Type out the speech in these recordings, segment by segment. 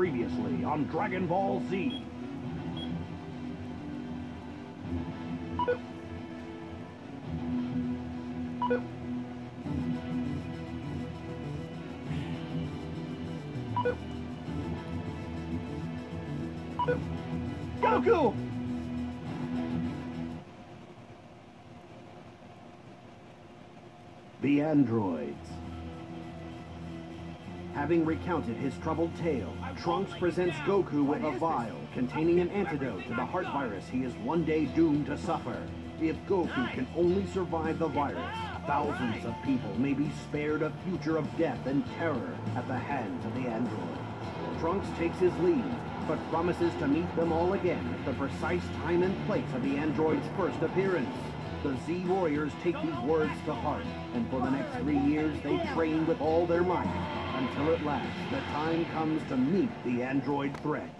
Previously on Dragon Ball Z. Goku! The androids. Having recounted his troubled tale, Trunks presents Goku with a vial containing an antidote to the heart virus he is one day doomed to suffer. If Goku can only survive the virus, thousands of people may be spared a future of death and terror at the hands of the android. Trunks takes his leave, but promises to meet them all again at the precise time and place of the android's first appearance. The Z Warriors take these words to heart, and for the next three years they train with all their might, until at last the time comes to meet the android threat.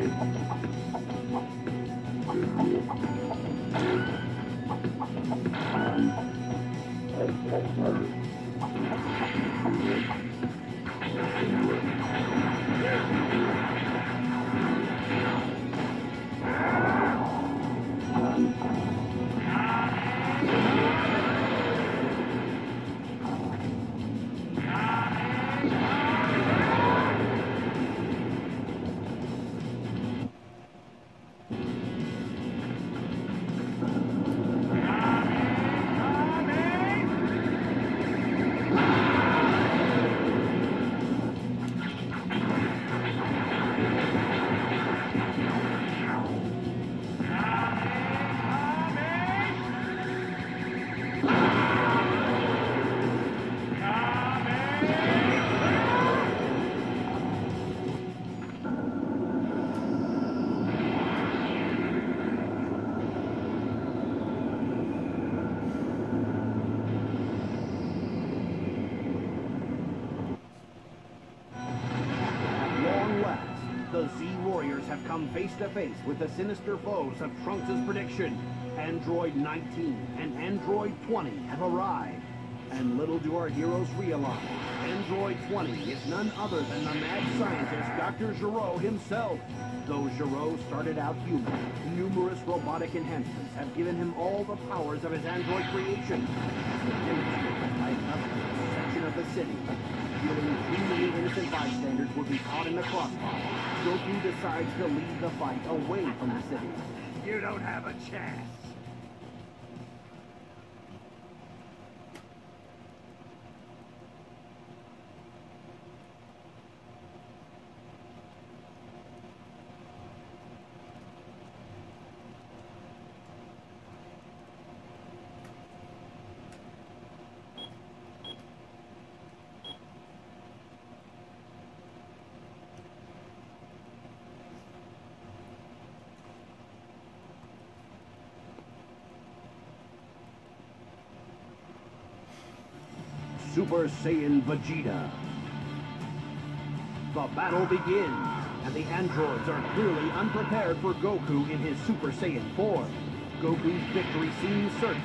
Thank you. Face to face with the sinister foes of Trunks' prediction. Android 19 and Android 20 have arrived. And little do our heroes realize, Android 20 is none other than the mad scientist Dr. Gero himself. Though Gero started out human, numerous robotic enhancements have given him all the powers of his android creation. City, many innocent bystanders will be caught in the crossfire, Goku decides to lead the fight away from the city. You don't have a chance. Super Saiyan Vegeta. The battle begins, and the androids are clearly unprepared for Goku in his Super Saiyan form. Goku's victory seems certain,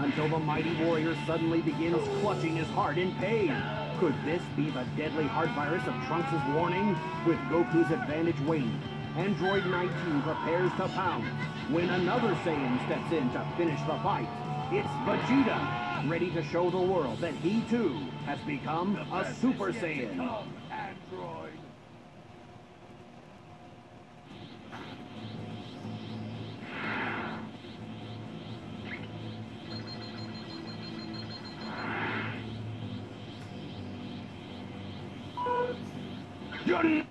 until the mighty warrior suddenly begins clutching his heart in pain. Could this be the deadly heart virus of Trunks' warning? With Goku's advantage waning, Android 19 prepares to pounce when another Saiyan steps in to finish the fight. It's Vegeta, ready to show the world that he too has become a Super Saiyan. You're